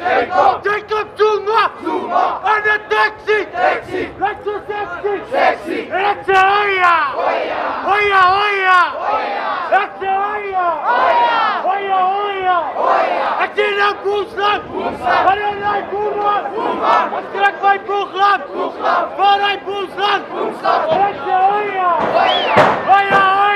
Jacob! Jacob, Zuma! Zuma! And the taxi! Taxi! Let's go taxi! Taxi! Let's go Oya! Oya! Oya! Oya! Let's go Oya! Oya! Oya! Oya! Oya! Ik zie naar Boesland! Boesland! Waar is hij Boesland? Boesland! Ik trek mijn Let's go Oya! Oya! Oya! Oya!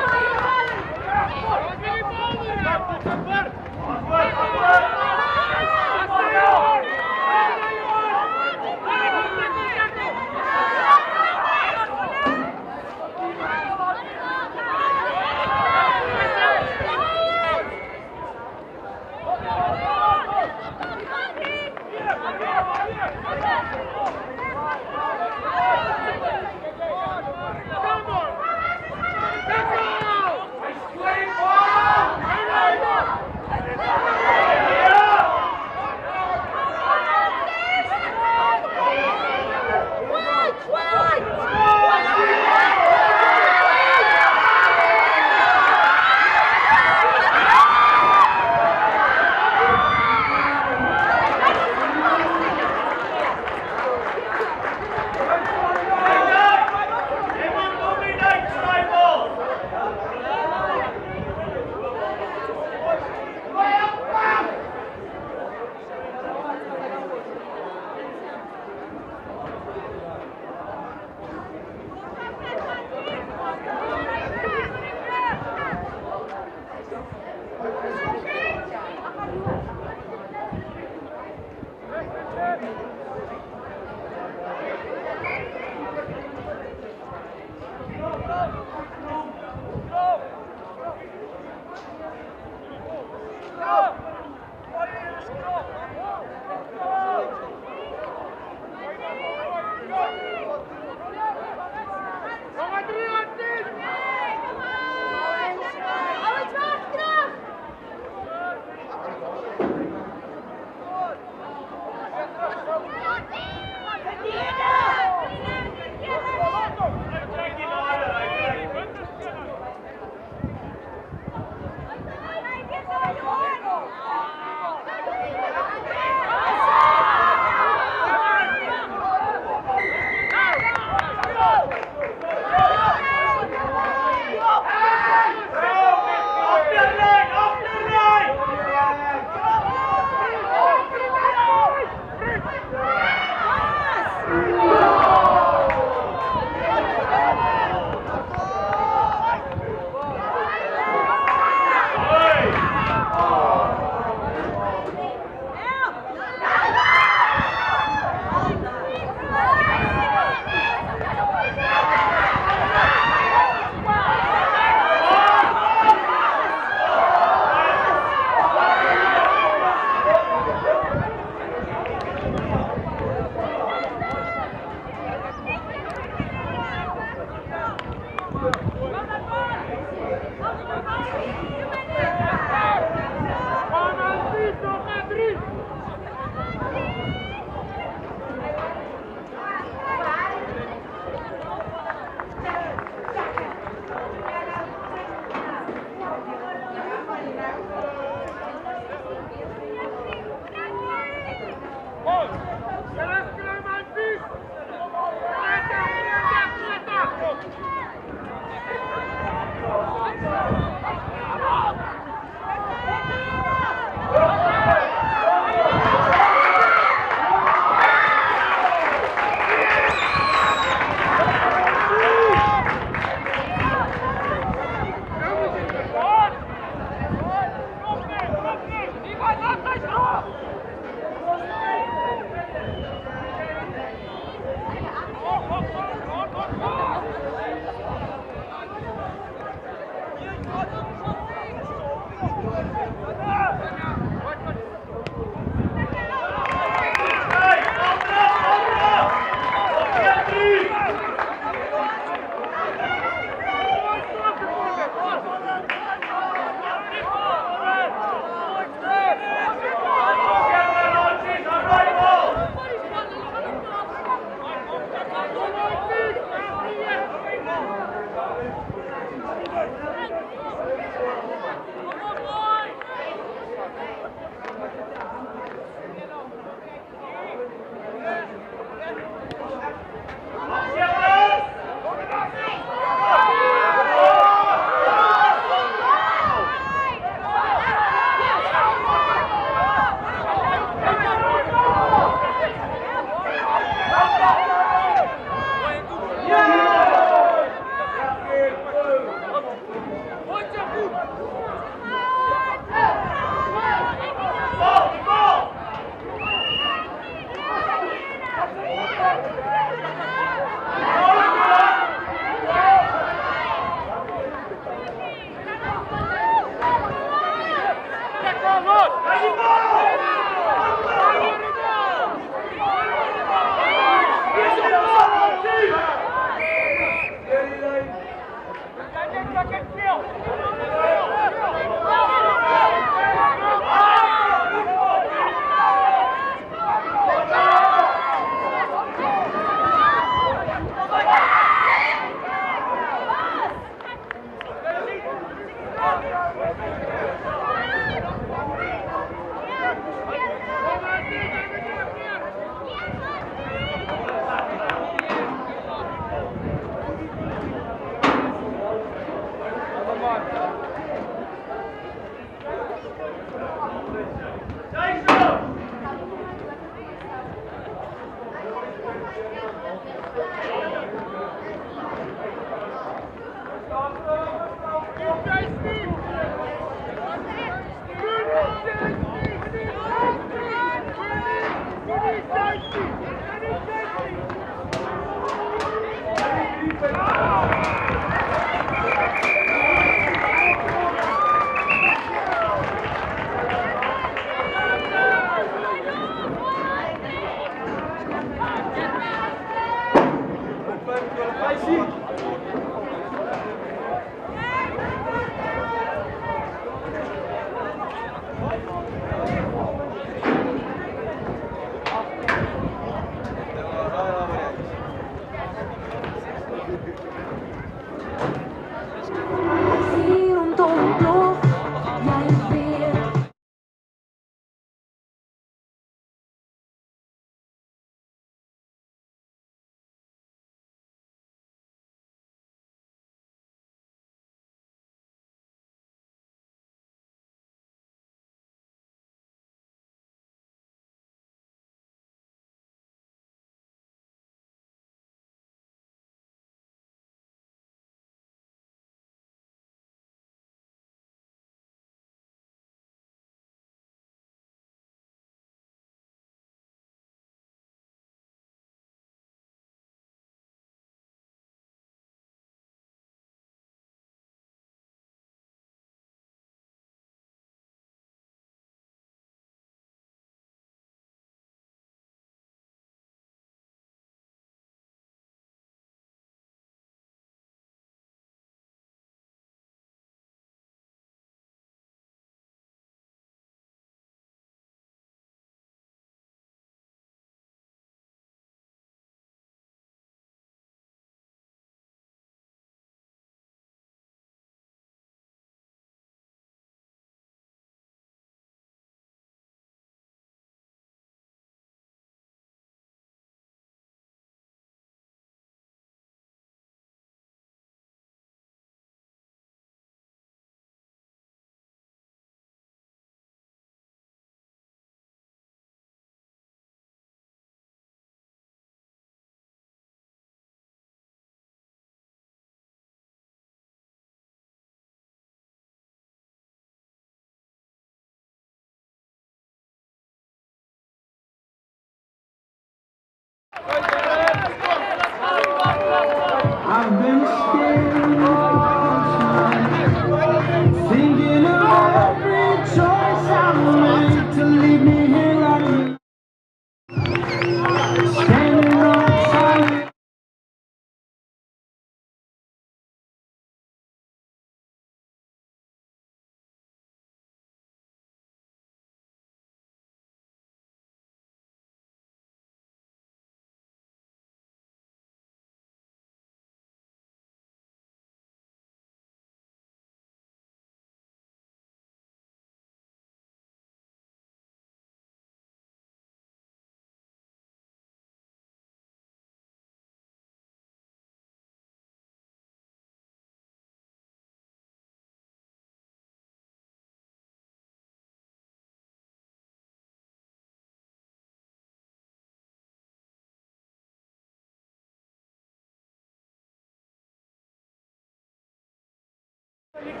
Thank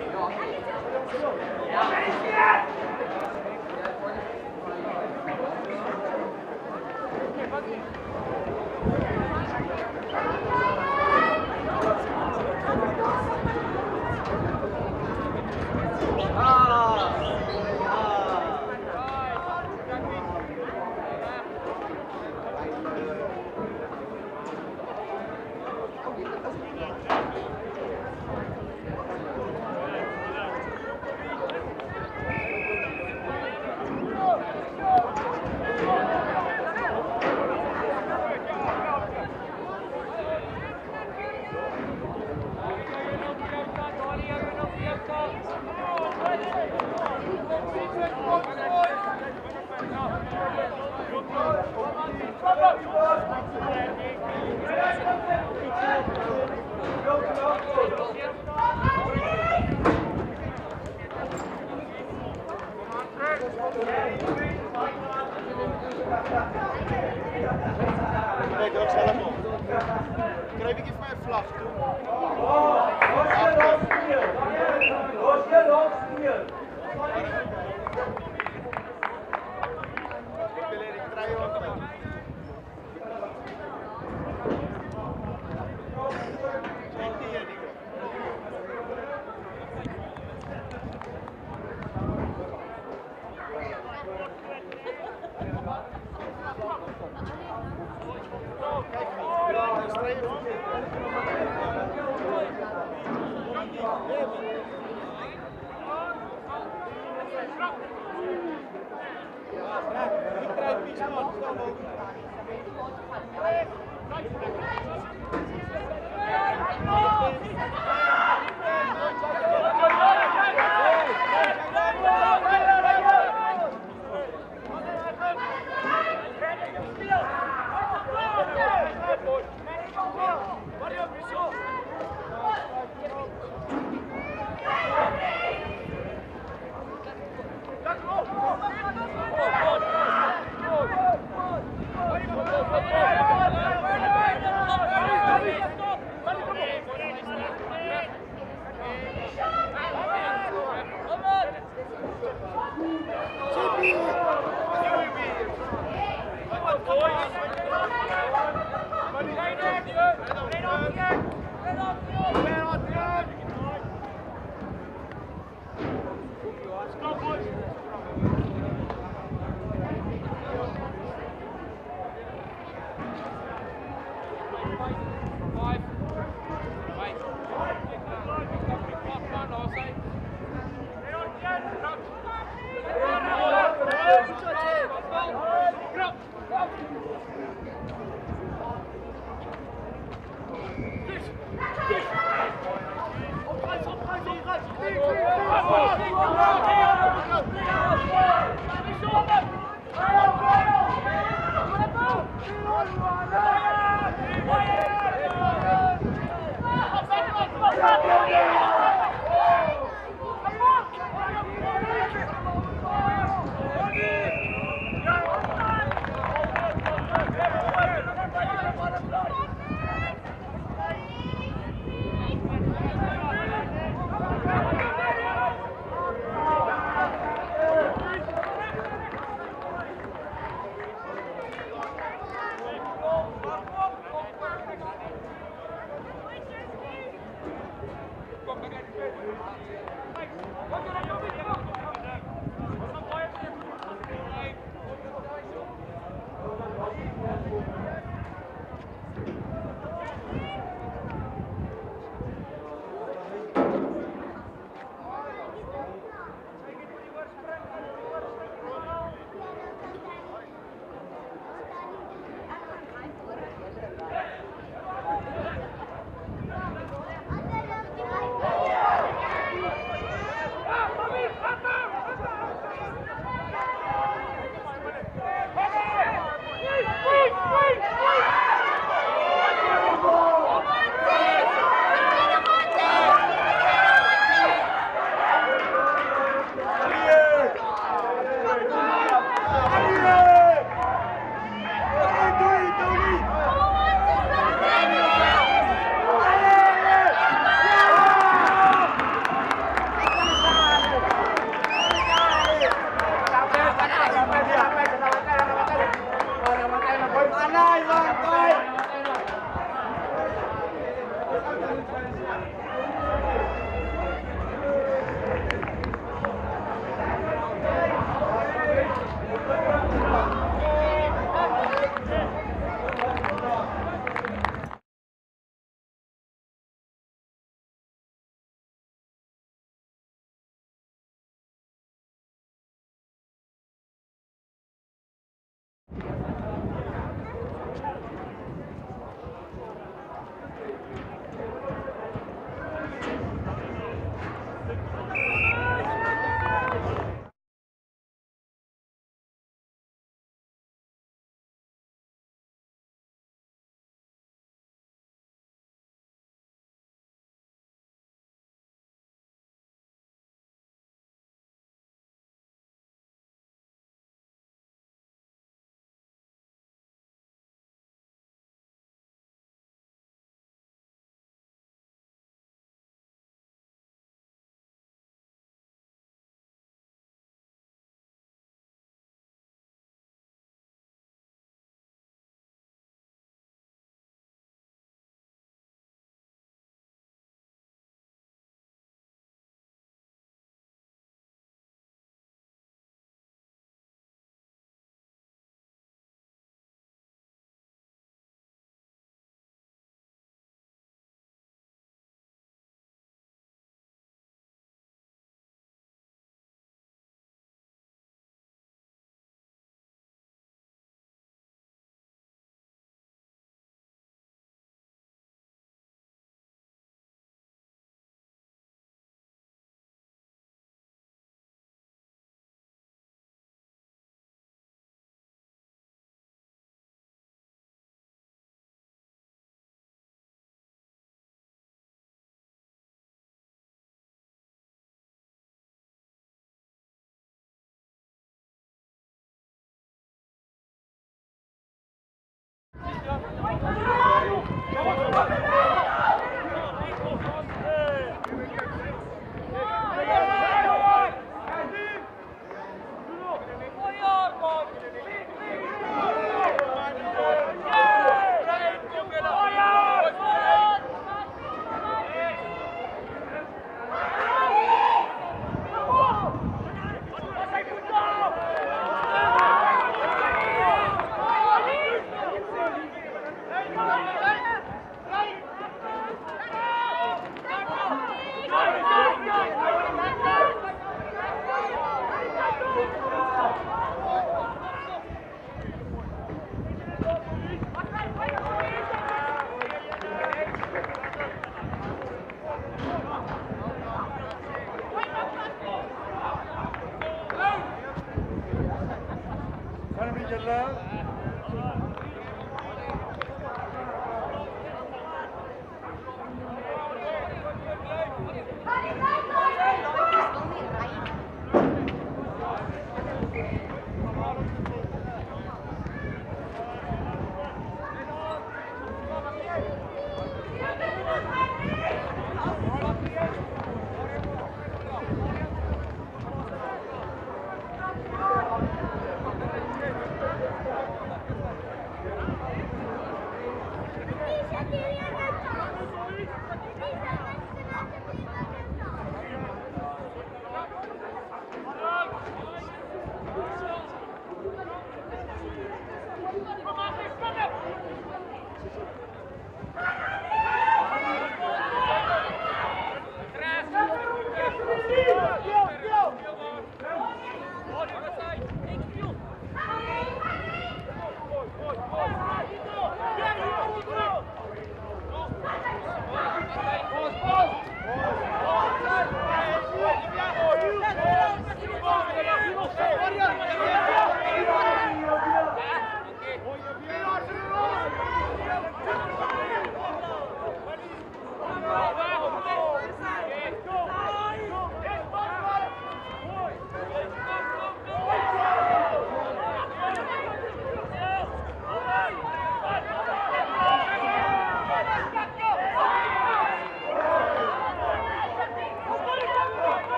you.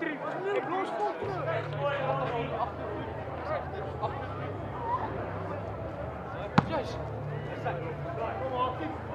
drie. Ik los voor Kom op.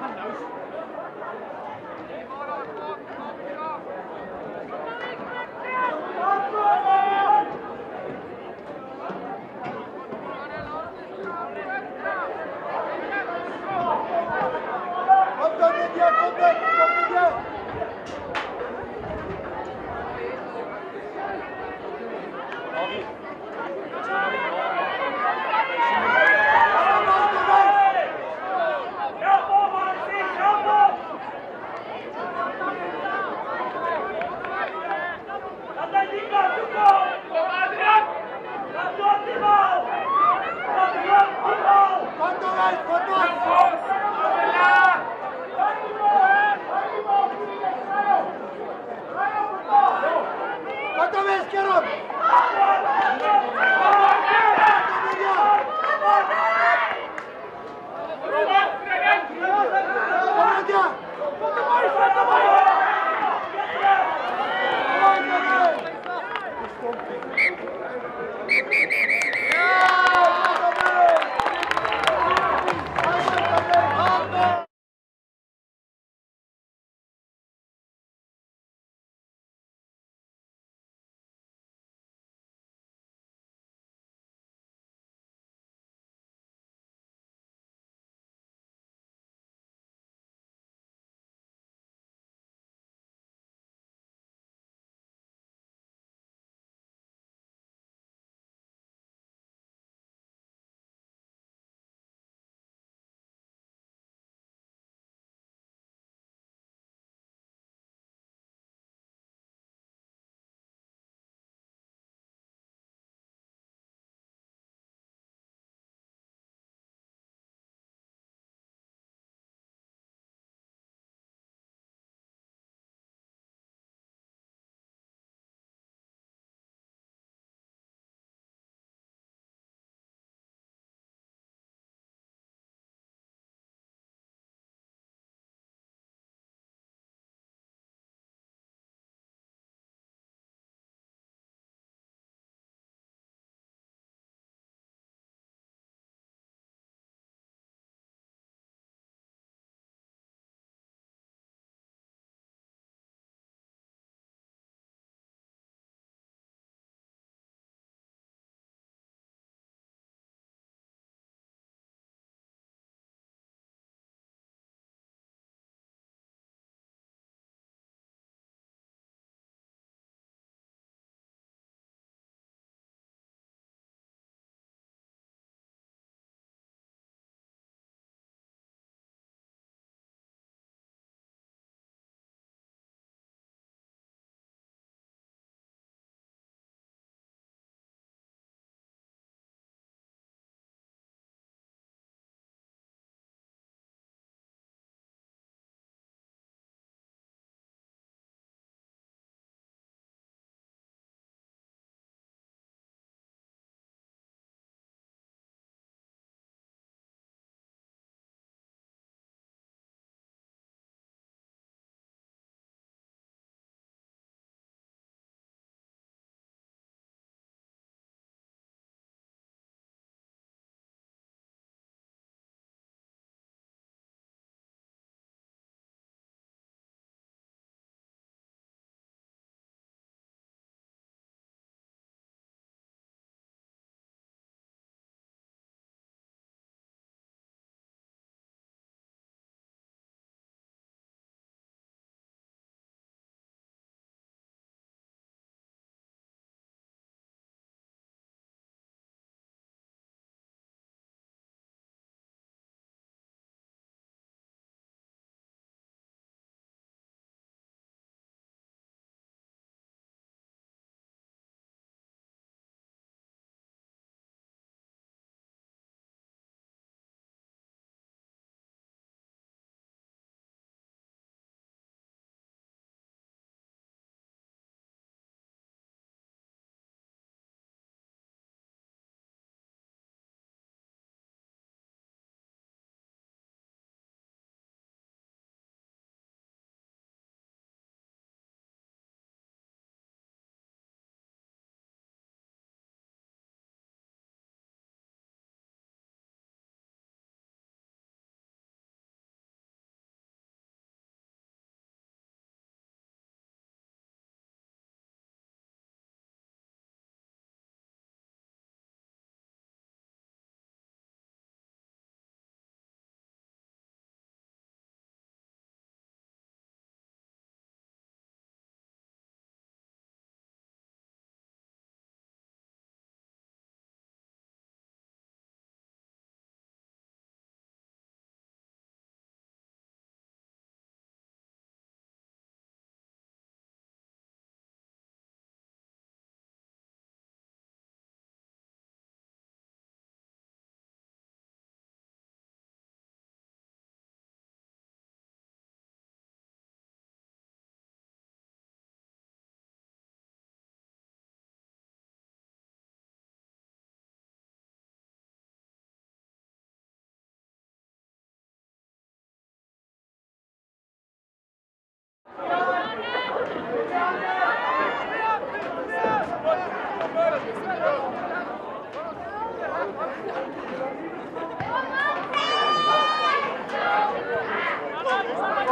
have no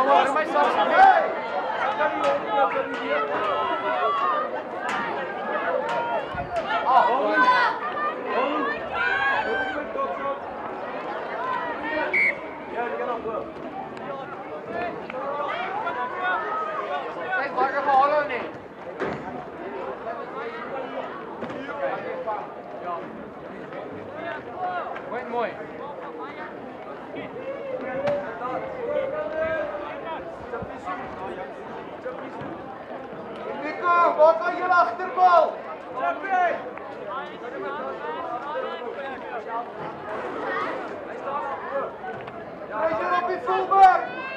agora, mas só. Ah, vamos. Wait, wait. Nico, wat aan je achterbal? Pressure op je fullback!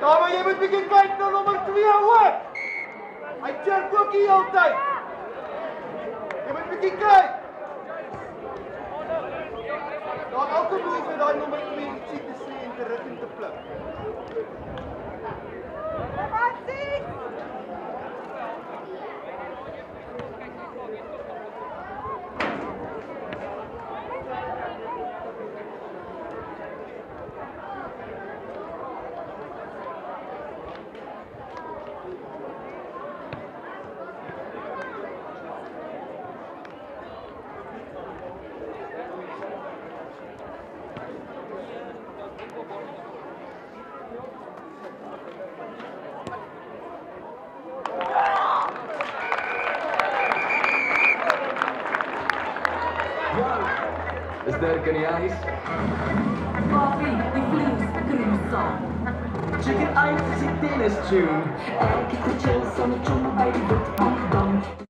Ja, maar jy moet bietjie kyk na nommer 2 ook. Hy chirp ook die hele tyd. Jy moet bietjie kyk. Daar elke move met daai nommer 2 ietsie te sê en te ruk en te pluk. Is Dirk in die huis? Bobby, die vloes, gruesome. Check it uit, dis die tennis tune. Ek het gechill saam met John by die witbank.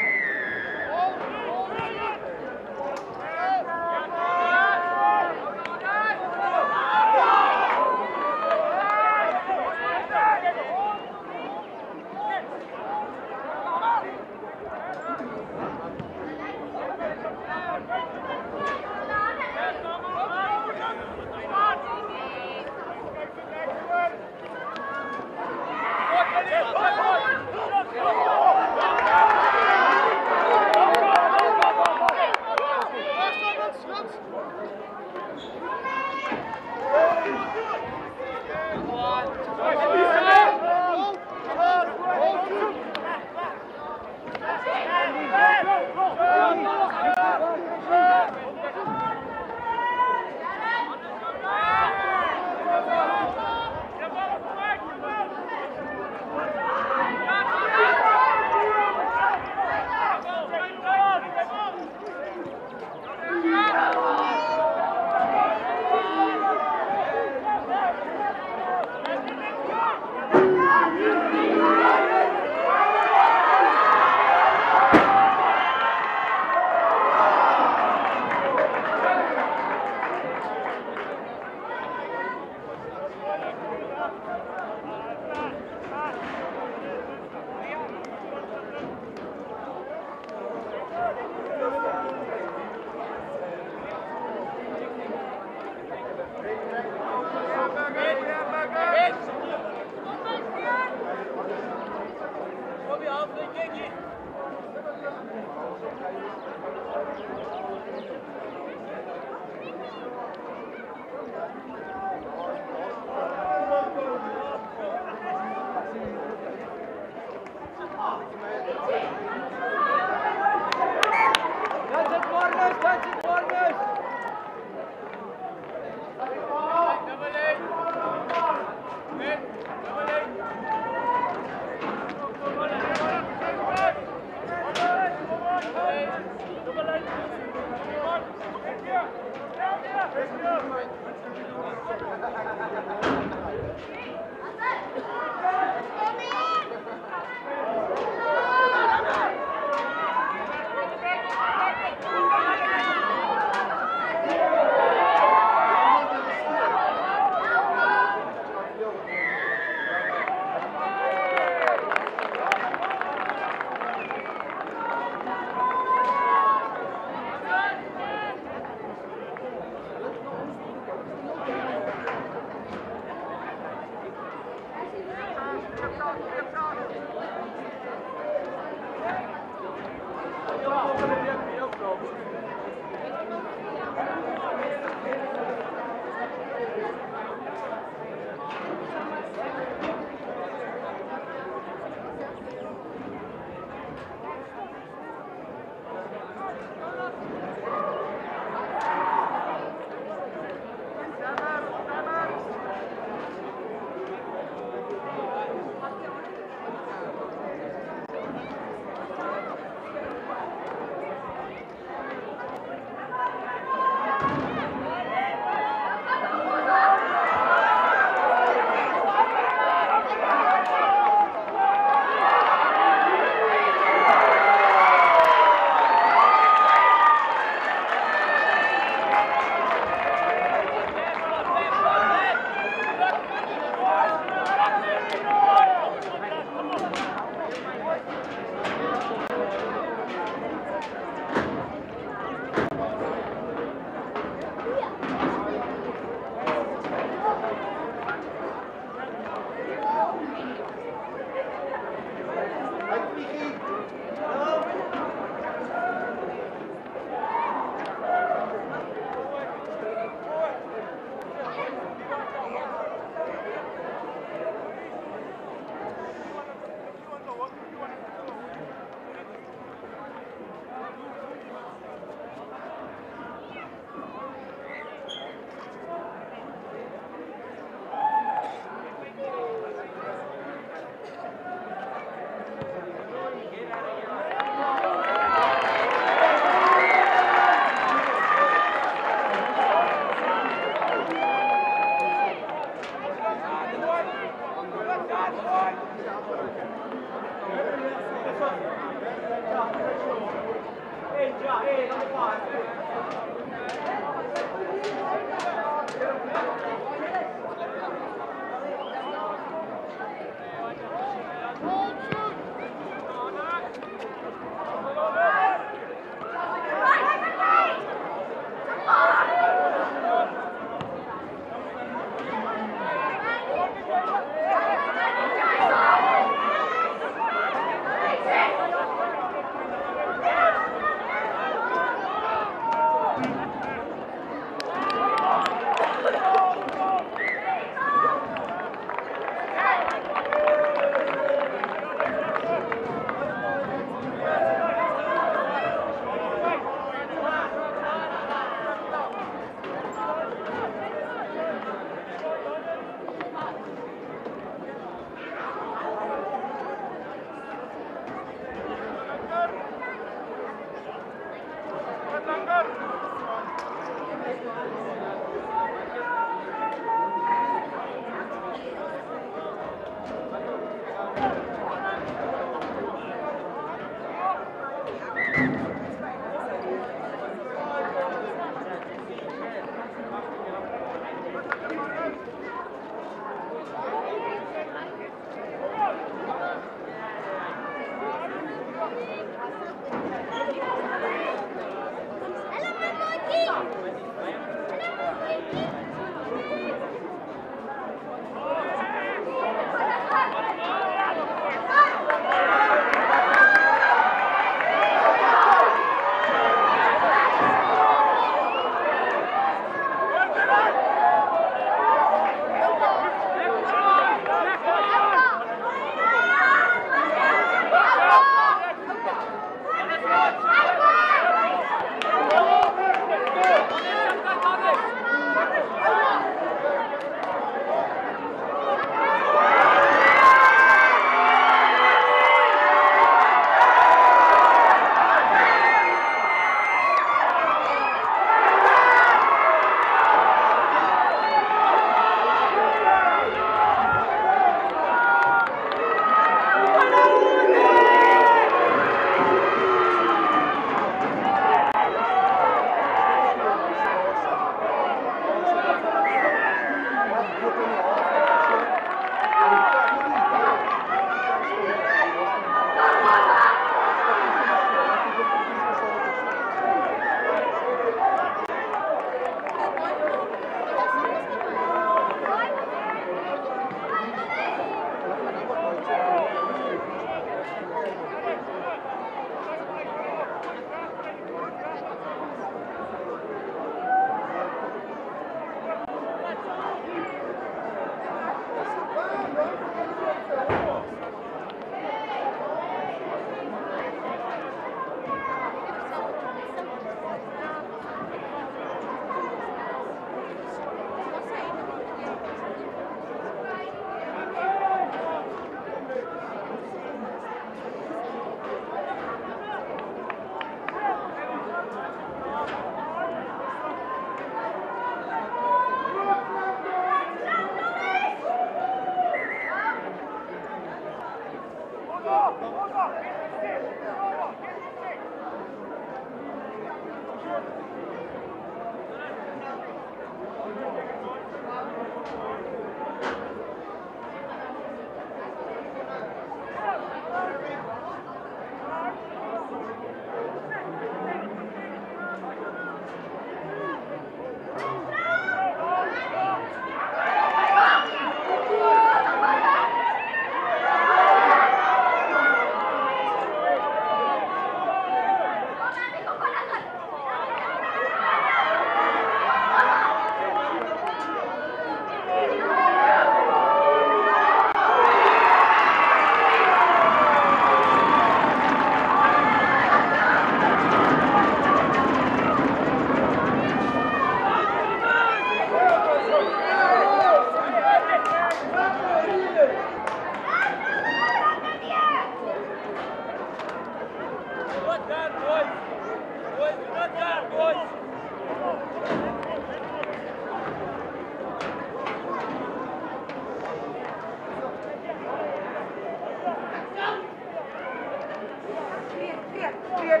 biệt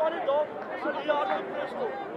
Sorry, dog. Sorry, I'm not